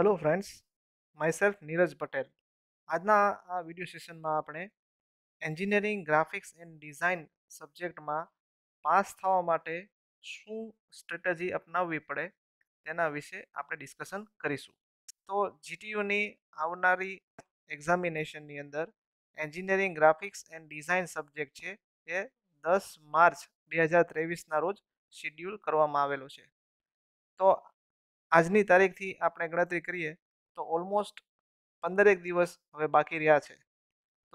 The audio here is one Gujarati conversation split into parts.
Hello friends myself Neeraj Patel આજના આ વીડિયો સેશનમાં આપણે એન્જિનિયરિંગ ગ્રાફિક્સ એન્ડ ડિઝાઇન સબ્જેક્ટમાં પાસ થવા માટે શું સ્ટ્રેટેજી અપનાવવી પડે તેના વિશે આપણે ડિસ્કશન કરીશું. તો જીટીયુની આવનારી એક્ઝામિનેશનની અંદર engineering graphics and design subject છે એ દસ માર્ચ બે હજાર ત્રેવીસના રોજ શિડ્યુલ કરવામાં આવેલો છે. તો આજની તારીખથી આપણે ગણતરી કરીએ તો ઓલમોસ્ટ પંદરેક દિવસ હવે બાકી રહ્યા છે.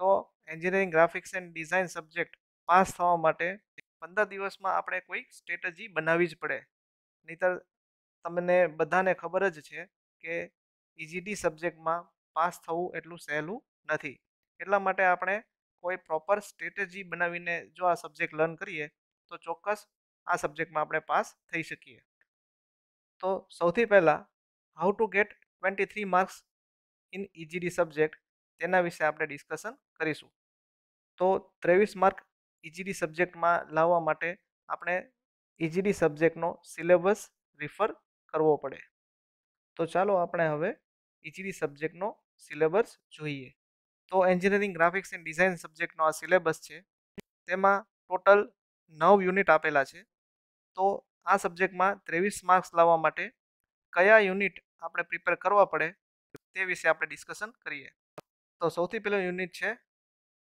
તો engineering, graphics and design subject pass થવા માટે પંદર દિવસમાં આપણે કોઈ સ્ટ્રેટજી બનાવવી જ પડે. નહીતર તમને બધાને ખબર જ છે કે ઇજીડી સબ્જેક્ટમાં પાસ થવું એટલું સહેલું નથી. એટલા માટે આપણે કોઈ પ્રોપર સ્ટ્રેટેજી બનાવીને જો આ સબ્જેક્ટ લર્ન કરીએ તો ચોક્કસ આ સબ્જેક્ટમાં આપણે પાસ થઈ શકીએ. તો સૌથી પહેલાં how to get twenty three marks in EGD subject તેના વિશે આપણે ડિસ્કશન કરીશું. તો ત્રેવીસ માર્ક ઇજીડી સબ્જેક્ટમાં લાવવા માટે આપણે ઇજીડી સબ્જેક્ટનો સિલેબસ રિફર કરવો પડે. તો ચાલો આપણે હવે ઇજીડી સબ્જેક્ટનો સિલેબસ જોઈએ. તો એન્જિનિયરિંગ ગ્રાફિક્સ એન્ડ ડિઝાઇન સબ્જેક્ટનો આ સિલેબસ છે. તેમાં ટોટલ નવ યુનિટ આપેલા છે. તો આ સબ્જેક્ટમાં ત્રેવીસ માર્ક્સ લાવવા માટે કયા યુનિટ આપણે પ્રિપેર કરવા પડે તે વિશે આપણે ડિસ્કશન કરીએ. તો સૌથી પહેલો યુનિટ છે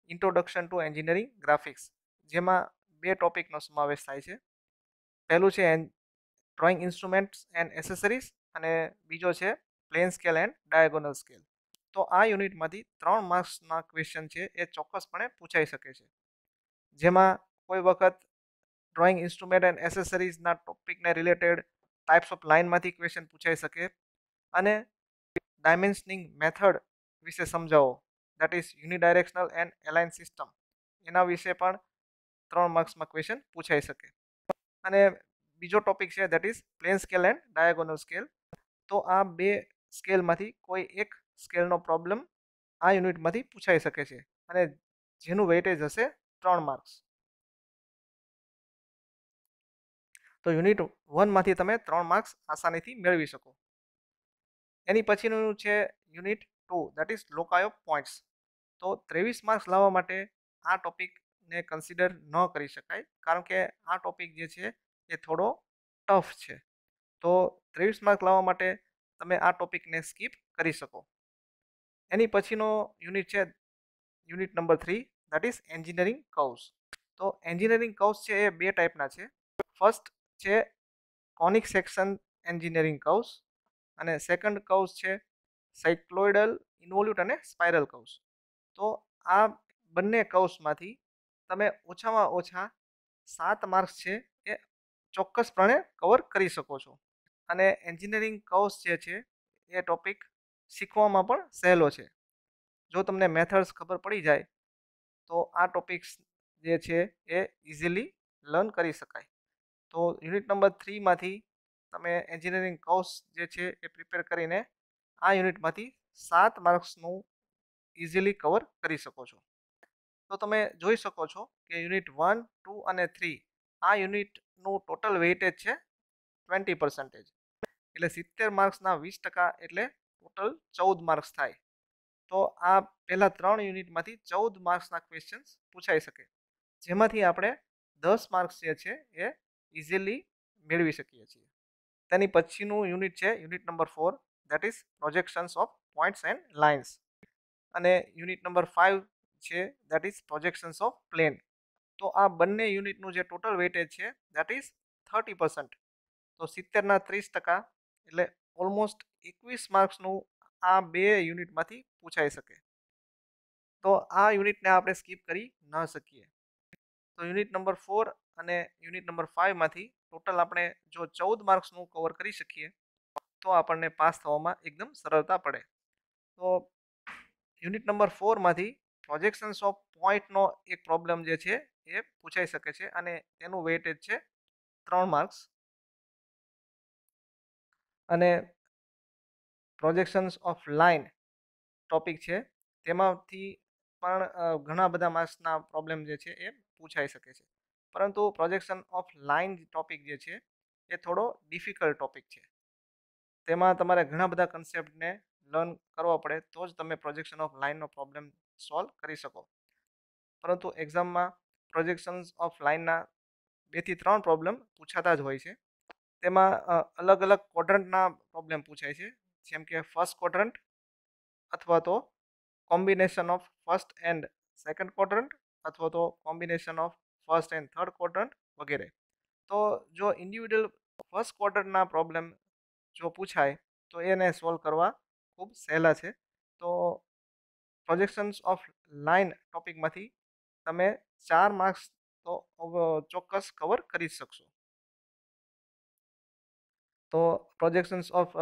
ઇન્ટ્રોડક્શન ટુ એન્જિનિયરિંગ ગ્રાફિક્સ જેમાં બે ટોપિકનો સમાવેશ થાય છે. પહેલું છે ડ્રોઈંગ ઇન્સ્ટ્રુમેન્ટ્સ એન્ડ એસેસરીઝ અને બીજો છે plane scale and diagonal scale તો આ યુનિટમાંથી ત્રણ માર્ક્સના ક્વેશ્ચન છે એ ચોક્કસપણે પૂછાઈ શકે છે. જેમાં કોઈ વખત ડ્રોઈંગ ઇન્સ્ટ્રુમેન્ટ એન્ડ એસેસરીઝના ટોપિકને રિલેટેડ ટાઈપ્સ ઓફ લાઇનમાંથી ક્વેશ્ચન પૂછાઈ શકે. અને ડાયમેન્શનિંગ મેથડ વિશે સમજાવો. That is unidirectional and align system એના વિશે પણ ત્રણ માર્ક્સમાં ક્વેશ્ચન પૂછાઈ શકે. અને બીજો ટોપિક છે that is plane scale and diagonal scale તો આ બે સ્કેલમાંથી કોઈ એક સ્કેલનો પ્રોબ્લેમ આ યુનિટમાંથી પૂછાઈ શકે છે. અને જેનું વેઇટેજ હશે ત્રણ માર્ક્સ તો યુનિટ વનમાંથી તમે ત્રણ માર્ક્સ આસાનીથી મેળવી શકો. એની પછીનું છે unit two that is loci points તો ત્રેવીસ માર્ક્સ લાવવા માટે આ ટોપિકને કન્સિડર ન કરી શકાય, કારણ કે આ ટોપિક જે છે એ થોડો ટફ છે. તો ત્રેવીસ માર્ક્સ લાવવા માટે તમે આ ટોપિકને સ્કીપ કરી શકો. એની પછીનો યુનિટ છે unit number three that is engineering curves તો એન્જિનિયરિંગ કૌસ છે એ બે ટાઈપના છે. ફર્સ્ટ છે કોનિક સેક્શન એન્જિનિયરિંગ કવ્સ અને સેકન્ડ કૌસ છે સાયક્લોઇડલ, ઇન્વોલ્યુટ અને સ્પાઇરલ કૌસ તો આ બંને કૌસમાંથી તમે ઓછામાં ઓછા સાત માર્ક્સ છે એ ચોક્કસપણે કવર કરી શકો છો. અને એન્જિનિયરિંગ કૌસ જે છે એ ટોપિક શીખવામાં પણ સહેલો છે. જો તમને મેથડ્સ ખબર પડી જાય, તો આ ટોપિક્સ જે છે એ ઇઝીલી લર્ન કરી શકાય. તો યુનિટ નંબર થ્રીમાંથી તમે એન્જિનિયરિંગ કોર્સ જે છે એ પ્રિપેર કરીને આ યુનિટમાંથી સાત માર્ક્સનું ઇઝીલી કવર કરી શકો છો. તો તમે જોઈ શકો છો કે યુનિટ વન, ટુ અને થ્રી આ યુનિટનું ટોટલ વેઇટેજ છે ટ્વેન્ટી પર્સન્ટેજ. એટલે સિત્તેર માર્ક્સના વીસ ટકા એટલે ટોટલ ચૌદ માર્ક્સ થાય. તો આ પહેલાં ત્રણ યુનિટમાંથી ચૌદ માર્ક્સના ક્વેશ્ચન્સ પૂછાઈ શકે. જેમાંથી આપણે દસ માર્ક્સ જે છે એ ઇઝીલી મેળવી શકીએ છીએ. તેની પછીનું યુનિટ છે unit number four that is projections of points and lines અને યુનિટ નંબર ફાઇવ છે that is projections of plane તો આ બંને યુનિટનું જે ટોટલ વેટેજ છે દેટ ઇઝ થર્ટી પર્સન્ટ તો સિત્તેરના ત્રીસ ટકા, એટલે ઓલમોસ્ટ એકવીસ માર્ક્સનું આ બે યુનિટમાંથી પૂછાઈ શકે. તો આ યુનિટને આપણે સ્કીપ કરી ન શકીએ. તો યુનિટ નંબર ફોર અને યુનિટ નંબર ફાઇવમાંથી ટોટલ આપણે જો ચૌદ માર્ક્સનું કવર કરી શકીએ, તો આપણને પાસ થવામાં એકદમ સરળતા પડે. તો યુનિટ નંબર ફોરમાંથી પ્રોજેક્શન્સ ઓફ પોઈન્ટનો એક પ્રોબ્લેમ જે છે એ પૂછાઈ શકે છે અને તેનું વેઇટેજ છે ત્રણ માર્ક્સ અને પ્રોજેક્શન્સ ઓફ લાઇન ટોપિક છે, તેમાંથી પણ ઘણા બધા માર્ક્સના પ્રોબ્લેમ જે છે એ પૂછાઈ શકે છે. પરંતુ પ્રોજેક્શન ઓફ લાઇન ટોપિક જે છે, એ થોડો ડિફિકલ્ટ ટોપિક છે. તેમાં તમારે ઘણા બધા કન્સેપ્ટને લર્ન કરવા પડે, તો જ તમે પ્રોજેક્શન ઓફ લાઇનનો પ્રોબ્લેમ સોલ્વ કરી શકો. પરંતુ એક્ઝામમાં પ્રોજેક્શન્સ ઓફ લાઇનના બેથી ત્રણ પ્રોબ્લેમ પૂછાતા જ હોય છે. તેમાં અલગ અલગ ક્વોડ્રન્ટના પ્રોબ્લેમ પૂછાય છે. જેમ કે ફર્સ્ટ ક્વોડ્રન્ટ અથવા તો combination of first and second quadrant અથવા તો combination of first and third quadrant વગેરે. તો જો ઇન્ડિવિડ્યુઅલ ફર્સ્ટ ક્વોડ્રન્ટના પ્રોબ્લેમ જો પૂછાય, તો એને સોલ્વ કરવા ખૂબ સહેલા છે. તો પ્રોજેક્શન્સ ઓફ લાઇન ટોપિકમાંથી તમે ચાર માર્ક્સ તો ચોક્કસ કવર કરી શકશો. તો પ્રોજેક્શન્સ ઓફ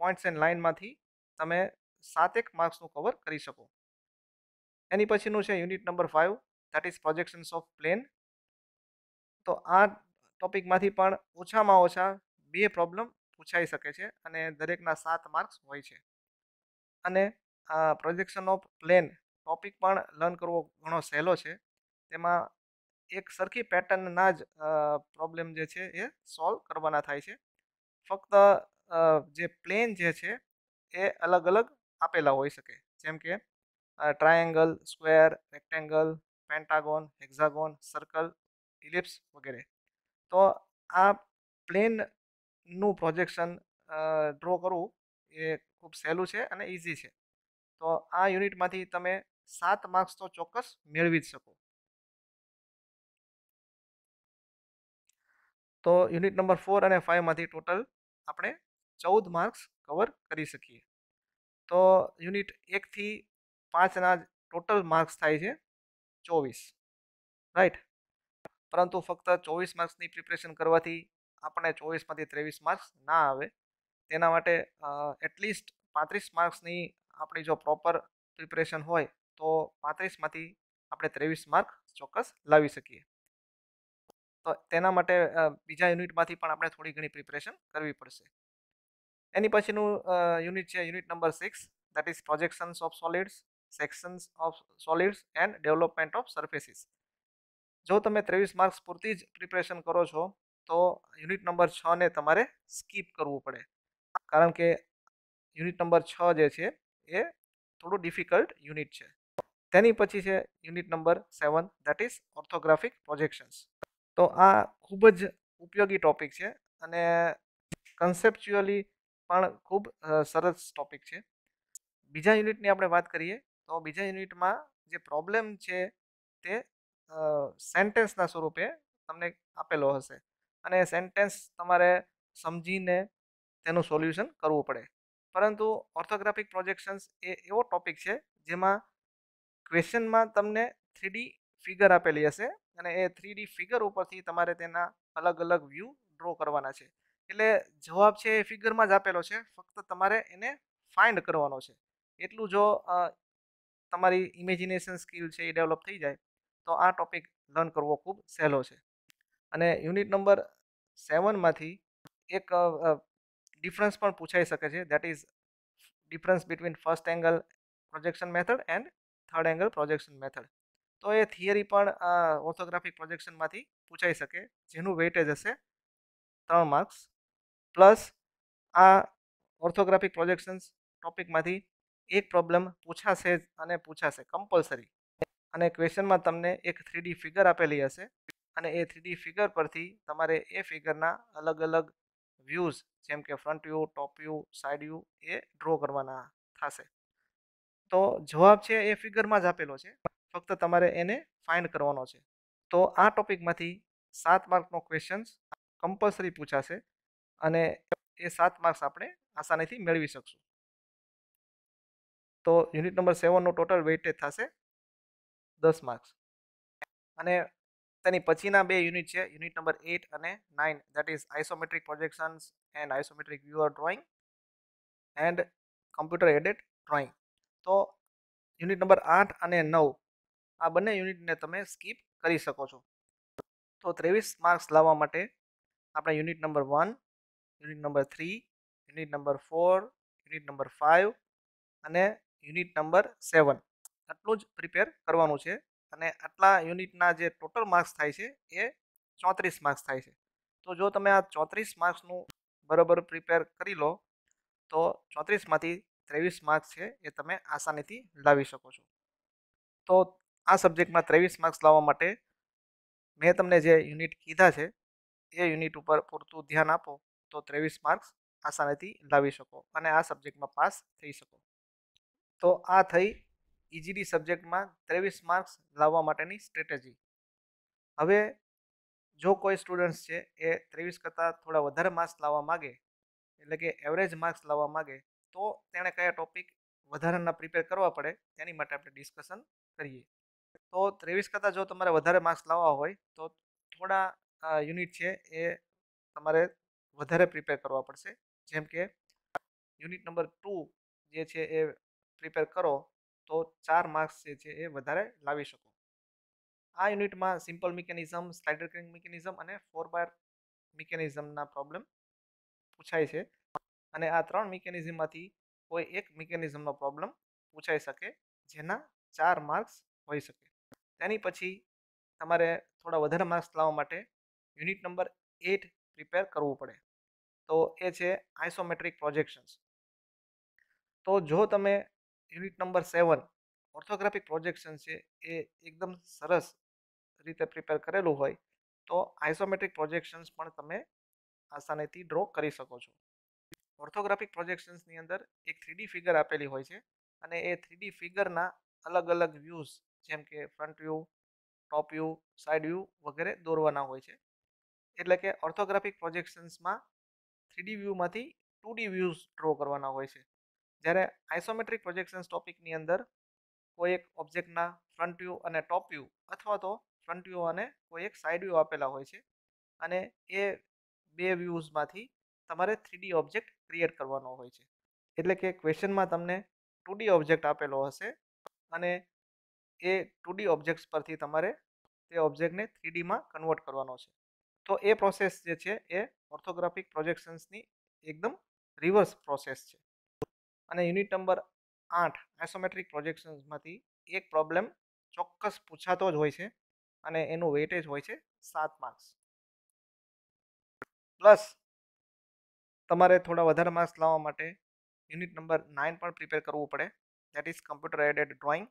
પોઈન્ટ્સ એન્ડ લાઇનમાંથી તમે સાતેક માર્ક્સનું કવર કરી શકો. એની પછીનું છે unit number five that is projections of plane તો આ ટોપિકમાંથી પણ ઓછામાં ઓછા બે પ્રોબ્લેમ પૂછાઈ શકે છે અને દરેકના સાત માર્ક્સ હોય છે. અને આ પ્રોજેક્શન ઓફ પ્લેન ટોપિક પણ લર્ન કરવો ઘણો સહેલો છે. તેમાં એક સરખી પેટર્નના જ પ્રોબ્લેમ જે છે એ સોલ્વ કરવાના થાય છે. ફક્ત જે પ્લેન જે છે એ અલગ અલગ આપેલા હોઈ શકે. જેમ કે triangle, square, rectangle, pentagon, hexagon, circle ellipse વગેરે. તો આ પ્લેનનું પ્રોજેક્શન ડ્રો કરવું એ ખૂબ સહેલું છે અને ઇઝી છે. તો આ યુનિટમાંથી તમે સાત માર્ક્સ તો ચોક્કસ મેળવી જ શકો. તો યુનિટ નંબર ફોર અને ફાઇવમાંથી ટોટલ આપણે ચૌદ માર્ક્સ કવર કરી શકીએ. તો યુનિટ એકથી પાંચના ટોટલ માર્ક્સ થાય છે ચોવીસ. રાઈટ પરંતુ ફક્ત ચોવીસ માર્ક્સની પ્રિપરેશન કરવાથી આપણે ચોવીસમાંથી ત્રેવીસ માર્ક્સ ના આવે. તેના માટે એટલીસ્ટ પાંત્રીસ માર્ક્સની આપણી જો પ્રોપર પ્રિપરેશન હોય, તો પાંત્રીસમાંથી આપણે ત્રેવીસ માર્ક ચોક્કસ લાવી શકીએ. તો તેના માટે બીજા યુનિટમાંથી પણ આપણે થોડી ઘણી પ્રિપરેશન કરવી પડશે. એની પછીનું યુનિટ છે unit number six. That is projections of solids sections of solids and development of surfaces જો તમે ત્રેવીસ માર્ક્સ પૂરતી જ પ્રિપરેશન કરો છો, તો યુનિટ નંબર છને તમારે સ્કીપ કરવું પડે. કારણ કે યુનિટ નંબર છ જે છે, એ થોડું ડિફિકલ્ટ યુનિટ છે. તેની પછી છે unit number seven that is orthographic projections તો આ ખૂબ જ ઉપયોગી ટોપિક છે અને કન્સેપ્ચ્યુઅલી પણ ખૂબ સરસ ટોપિક છે. બીજા યુનિટની આપણે વાત કરીએ, તો બીજા યુનિટમાં જે પ્રોબ્લેમ છે તે સેન્ટેન્સના સ્વરૂપે તમને આપેલો હશે. અને સેન્ટેન્સ તમારે સમજીને તેનું સોલ્યુશન કરવું પડે. પરંતુ ઓર્થોગ્રાફિક પ્રોજેક્શન્સ એ એવો ટોપિક છે, જેમાં ક્વેશ્ચનમાં તમને થ્રીડી ફિગર આપેલી હશે અને એ થ્રીડી ફિગર ઉપરથી તમારે તેના અલગ અલગ વ્યૂ ડ્રો કરવાના છે. એટલે જવાબ છે એ ફિગરમાં જ આપેલો છે, ફક્ત તમારે એને ફાઇન્ડ કરવાનો છે. એટલું જો તમારી ઇમેજિનેશન સ્કિલ છે એ ડેવલપ થઈ જાય તો આ ટોપિક લર્ન કરવો ખૂબ સહેલો છે. અને યુનિટ નંબર સેવનમાંથી એક ડિફરન્સ પણ પૂછાઈ શકે છે. That is difference between first angle projection method and third angle projection method તો એ થિયરી પણ ઓર્થોગ્રાફિક પ્રોજેક્શનમાંથી પૂછાઈ શકે, જેનું વેઇટેજ હશે ત્રણ માર્ક્સ પ્લસ આ ઓર્થોગ્રાફિક પ્રોજેક્શન્સ ટોપિકમાંથી એક પ્રોબ્લેમ પૂછાશે અને પૂછાશે કમ્પલસરી અને ક્વેશ્ચનમાં તમને એક થ્રીડી ફિગર આપેલી હશે. અને એ થ્રીડી ફિગર પરથી તમારે એ ફિગરના અલગ અલગ વ્યૂઝ જેમ કે front view top view side view એ ડ્રો કરવાના થશે. તો જવાબ છે એ ફિગરમાં જ આપેલો છે. ફક્ત તમારે એને ફાઇન્ડ કરવાનો છે. તો આ ટોપિકમાંથી સાત માર્કનો ક્વેશ્ચન્સ કમ્પલસરી પૂછાશે અને એ સાત માર્ક્સ આપણે આસાનીથી મેળવી શકશું. તો યુનિટ નંબર સેવનનું ટોટલ વેઇટેજ થશે દસ માર્ક્સ. અને તેની પછીના બે યુનિટ છે, યુનિટ નંબર એટ અને nine. That is isometric projections and isometric view or drawing and computer aided drawing તો યુનિટ નંબર આઠ અને નવ, આ બંને યુનિટને તમે સ્કીપ કરી શકો છો. તો ત્રેવીસ માર્ક્સ લાવવા માટે આપણે unit number one, unit number three, unit number four, unit number five અને યુનિટ નંબર સેવન. આટલું જ પ્રિપેર કરવાનું છે અને આટલા યુનિટના જે ટોટલ માર્ક્સ થાય છે એ ચોત્રીસ માર્ક્સ થાય છે. તો જો તમે આ ચોત્રીસ માર્ક્સનું બરાબર પ્રિપેર કરી લો, તો ચોત્રીસમાંથી ત્રેવીસ માર્ક્સ છે એ તમે આસાનીથી લાવી શકો છો. તો આ સબ્જેક્ટમાં ત્રેવીસ માર્ક્સ લાવવા માટે મેં તમને જે યુનિટ કીધા છે, એ યુનિટ ઉપર પૂરતું ધ્યાન આપો, તો ત્રેવીસ માર્ક્સ આસાનીથી લાવી શકો અને આ સબ્જેક્ટમાં પાસ થઈ શકો. તો આ થઈ ઇજીડી સબ્જેક્ટમાં ત્રેવીસ માર્ક્સ લાવવા માટેની સ્ટ્રેટેજી. હવે જો કોઈ સ્ટુડન્ટ્સ છે એ ત્રેવીસ કરતાં થોડા વધારે માર્ક્સ લાવવા માગે, એટલે કે એવરેજ માર્ક્સ લાવવા માગે, તો તેણે કયા ટોપિક વધારાના પ્રિપેર કરવા પડે તેની માટે આપણે ડિસ્કશન કરીએ. તો ત્રેવીસ કરતાં જો તમારે વધારે માર્ક્સ લાવવા હોય, તો થોડા યુનિટ છે એ તમારે વધારે પ્રિપેર કરવા પડશે. જેમ કે યુનિટ નંબર ટુ જે છે એ પ્રિપેર કરો તો ચાર માર્ક્સ જે છે એ વધારે લાવી શકો. આ યુનિટમાં simple mechanism, slider crank mechanism અને ફોર બાર મિકેનિઝમના પ્રોબ્લેમ પૂછાય છે. અને આ ત્રણ મિકેનિઝમમાંથી કોઈ એક મિકેનિઝમનો પ્રોબ્લેમ પૂછાઈ શકે જેના ચાર માર્ક્સ હોઈ શકે. તેની પછી તમારે થોડા વધારે માર્ક્સ લાવવા માટે યુનિટ નંબર એટ પ્રિપેર કરવું પડે. તો એ છે આઇસોમેટ્રિક પ્રોજેક્શન્સ. તો જો તમે unit number seven orthographic projection છે, એ એકદમ સરસ રીતે પ્રિપેર કરેલું હોય, તો આઇસોમેટ્રિક પ્રોજેક્શન્સ પણ તમે આસાનીથી ડ્રો કરી શકો છો. ઓર્થોગ્રાફિક પ્રોજેક્શન્સની અંદર એક થ્રીડી ફિગર આપેલી હોય છે, અને એ થ્રીડી ફિગરના અલગ અલગ વ્યૂઝ જેમ કે front view top view side view વગેરે દોરવાના હોય છે. એટલે કે ઓર્થોગ્રાફિક પ્રોજેક્શન્સમાં થ્રીડી વ્યૂમાંથી ટુ ડી વ્યૂઝ ડ્રો કરવાના હોય છે. જ્યારે આઇસોમેટ્રિક પ્રોજેક્શન્સ ટોપિકની અંદર કોઈ એક ઓબ્જેક્ટના ફ્રન્ટ વ્યૂ અને ટોપ વ્યૂ અથવા તો ફ્રન્ટ વ્યૂ અને કોઈ એક સાઇડ વ્યૂ આપેલા હોય છે અને એ બે વ્યૂઝમાંથી તમારે થ્રીડી ઓબ્જેક્ટ ક્રિએટ કરવાનો હોય છે. એટલે કે ક્વેશ્ચનમાં તમને ટુ ડી ઓબ્જેક્ટ આપેલો હશે અને એ ટુ ડી ઓબ્જેક્ટ્સ પરથી તમારે તે ઓબ્જેક્ટને થ્રીડીમાં કન્વર્ટ કરવાનો છે. તો એ પ્રોસેસ જે છે એ ઓર્થોગ્રાફિક પ્રોજેક્શન્સની એકદમ રિવર્સ પ્રોસેસ છે. અને યુનિટ નંબર આઠ, આઇસોમેટ્રિક પ્રોજેક્શન્સમાંથી એક પ્રોબ્લેમ ચોક્કસ પૂછાતો જ હોય છે અને એનું વેટેજ હોય છે સાત માર્ક્સ. પ્લસ તમારે થોડા વધારે માર્ક્સ લાવવા માટે યુનિટ નંબર નાઇન પણ પ્રિપેર કરવું પડે. That is computer aided drawing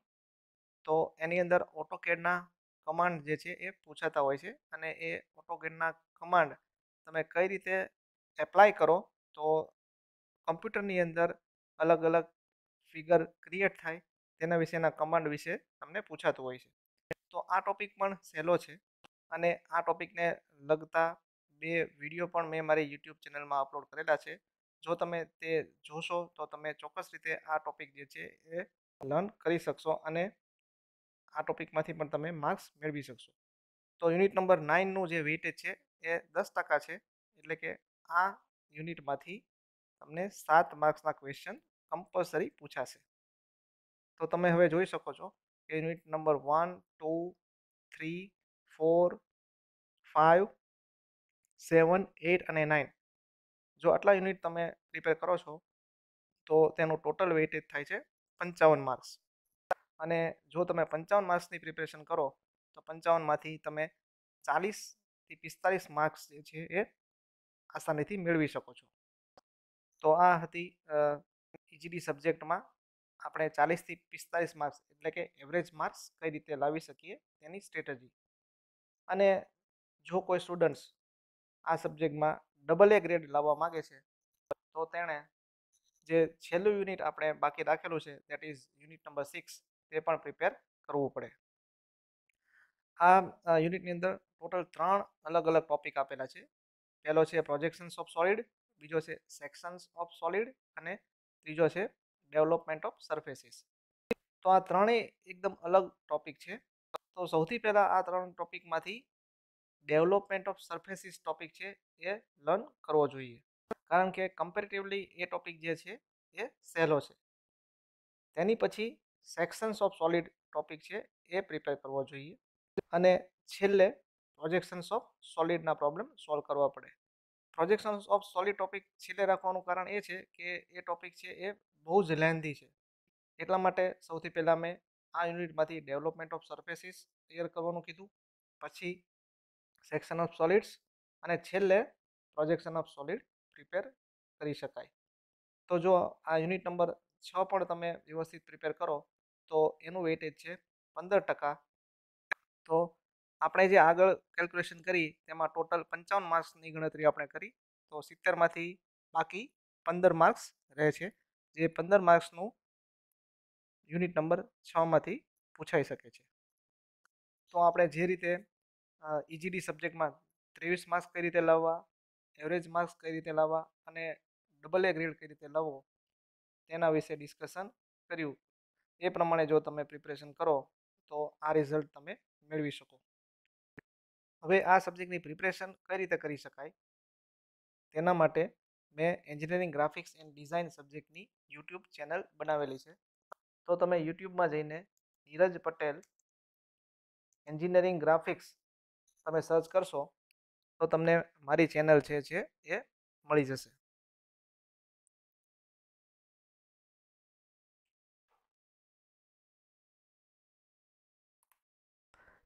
તો એની અંદર ઓટોકેડના કમાન્ડ જે છે એ પૂછાતા હોય છે અને એ ઓટોકેડના કમાન્ડ તમે કઈ રીતે એપ્લાય કરો તો કમ્પ્યુટરની અંદર અલગ અલગ ફિગર ક્રિએટ થાય તેના વિશેના કમાન્ડ વિશે તમને પૂછાતું હોય છે. તો આ ટોપિક પણ સહેલો છે અને આ ટોપિકને લગતા બે વીડિયો પણ મેં મારી યુટ્યુબ ચેનલમાં અપલોડ કરેલા છે. જો તમે તે જોશો તો તમે ચોક્કસ રીતે આ ટોપિક જે છે એ લર્ન કરી શકશો અને આ ટોપિકમાંથી પણ તમે માર્ક્સ મેળવી શકશો. તો યુનિટ નંબર નાઇનનું જે વેઇટેજ છે એ દસ ટકા છે. એટલે કે આ યુનિટમાંથી તમને સાત માર્ક્સના ક્વેશ્ચન કમ્પલસરી પૂછાશે. તો તમે હવે જોઈ શકો છો કે unit number one, two, three, four five seven, eight અને નાઇન જો આટલા યુનિટ તમે પ્રિપેર કરો છો, તો તેનું ટોટલ વેઇટેજ થાય છે પંચાવન માર્ક્સ અને જો તમે પંચાવન માર્ક્સની પ્રિપેરેશન કરો, તો પંચાવનમાંથી તમે ચાલીસથી પિસ્તાલીસ માર્ક્સ જે છે એ આસાનીથી મેળવી શકો છો. તો આ હતી ઇજીડી સબ્જેક્ટમાં આપણે ચાલીસથી પિસ્તાલીસ માર્ક્સ એટલે કે એવરેજ માર્ક્સ કઈ રીતે લાવી શકીએ તેની સ્ટ્રેટેજી અને જો કોઈ સ્ટુડન્ટ્સ આ સબ્જેક્ટમાં ડબલ એ ગ્રેડ લાવવા માગે છે, તો તેણે જે છેલ્લું યુનિટ આપણે બાકી રાખેલું છે that is unit number six તે પણ પ્રિપેર કરવું પડે. આ યુનિટની અંદર ટોટલ ત્રણ અલગ અલગ ટોપિક આપેલા છે. પહેલો છે પ્રોજેક્શન્સ ઓફ સોલિડ બીજો છે સેક્શન્સ ઓફ સોલિડ અને ત્રીજો છે ડેવલપમેન્ટ ઓફ સરફેસીસ તો આ ત્રણેય એકદમ અલગ ટોપિક છે. તો સૌથી પહેલાં આ ત્રણ ટોપિકમાંથી ડેવલપમેન્ટ ઓફ સરફેસીસ ટોપિક છે એ લર્ન કરવો જોઈએ. કારણ કે કમ્પેરેટિવલી એ ટોપિક જે છે એ સહેલો છે. તેની પછી સેક્શન્સ ઓફ સોલિડ ટોપિક છે એ પ્રિપેર કરવો જોઈએ. અને છેલ્લે પ્રોજેક્શન્સ ઓફ સોલિડના પ્રોબ્લેમ સોલ્વ કરવા પડે. પ્રોજેક્શન્સ ઓફ સોલિડ ટોપિક છેલ્લે રાખવાનું કારણ એ છે કે એ ટોપિક છે એ બહુ જ લેન્ધી છે. એટલા માટે સૌથી પહેલાં મેં આ યુનિટમાંથી ડેવલપમેન્ટ ઓફ સરફેસીસ ક્લિયર કરવાનું કીધું, પછી સેક્શન ઓફ સોલિડ્સ અને છેલ્લે પ્રોજેક્શન ઓફ સોલિડ પ્રિપેર કરી શકાય. તો જો આ યુનિટ નંબર છ પણ તમે વ્યવસ્થિત પ્રિપેર કરો, તો એનું વેઇટેજ છે પંદર ટકા. તો આપણે જે આગળ કેલ્ક્યુલેશન કરી, તેમાં ટોટલ પંચાવન માર્ક્સની ગણતરી આપણે કરી, તો સિત્તેરમાંથી બાકી પંદર માર્ક્સ રહે છે. જે પંદર માર્ક્સનું યુનિટ નંબર છમાંથી પૂછાઈ શકે છે. તો આપણે જે રીતે ઇજીડી સબ્જેક્ટમાં ત્રેવીસ માર્ક્સ કઈ રીતે લાવવા એવરેજ માર્ક્સ કઈ રીતે લાવવા અને ડબલ એ ગ્રેડ કઈ રીતે લાવવો, તેના વિશે ડિસ્કશન કર્યું. એ પ્રમાણે જો તમે પ્રિપરેશન કરો, તો આ રિઝલ્ટ તમે મેળવી શકો. હવે આ સબ્જેક્ટની પ્રિપરેશન કઈ રીતે કરી શકાય? તેના માટે મેં એન્જિનિયરિંગ ગ્રાફિક્સ એન્ડ ડિઝાઇન સબ્જેક્ટની યુટ્યુબ ચેનલ બનાવેલી છે. તો તમે યુટ્યુબમાં જઈને નીરજ પટેલ એન્જિનિયરિંગ ગ્રાફિક્સ તમે સર્ચ કરશો તો તમને મારી ચેનલ છે એ મળી જશે.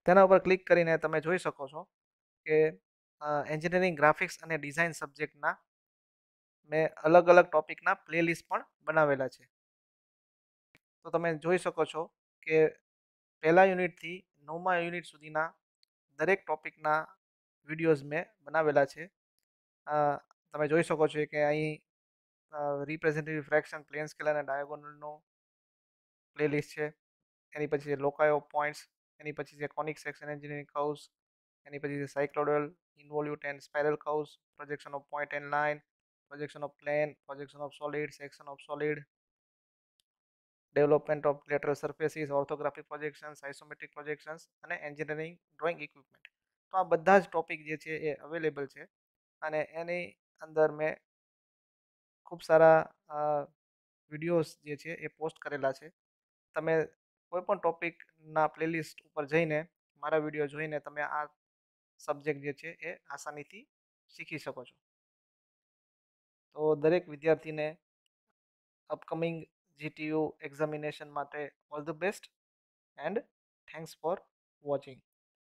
તેના ઉપર ક્લિક કરીને તમે જોઈ શકો છો કે એન્જિનિયરિંગ ગ્રાફિક્સ અને ડિઝાઇન સબ્જેક્ટના મેં અલગ અલગ ટોપિકના પ્લેલિસ્ટ પણ બનાવેલા છે. તો તમે જોઈ શકો છો કે પહેલા યુનિટથી નવમા યુનિટ સુધીના દરેક ટોપિકના વિડીયોઝ મેં બનાવેલા છે. તમે જોઈ શકો છો કે અહીં રિપ્રેઝેન્ટેટિવ ફ્રેક્શન પ્લેન સ્કેલ અને ડાયાગોનલનો પ્લેલિસ્ટ છે. એની પછી લોકાયો પોઈન્ટ્સ એની પછી છે કોનિક સેક્શન એન્જિનિયરિંગ કર્વ્સ એની પછી છે cycloidal involute and spiral curves projection of point and line projection of plane projection of solid section of solid development of lateral surfaces orthographic projections isometric projections અને એન્જિનિયરિંગ ડ્રોઈંગ ઇક્વિપમેન્ટ તો આ બધા જ ટોપિક જે છે એ અવેલેબલ છે અને એની અંદર મેં ખૂબ સારા વિડીયોઝ જે છે એ પોસ્ટ કરેલા છે. તમે કોઈ પણ ટોપિકના પ્લેલિસ્ટ ઉપર જઈને મારા વીડિયો જોઈને તમે આ સબ્જેક્ટ જે છે એ આસાનીથી શીખી શકો છો. તો દરેક વિદ્યાર્થીને અપકમિંગ જીટીયુ એક્ઝામિનેશન માટે all the best and thanks for watching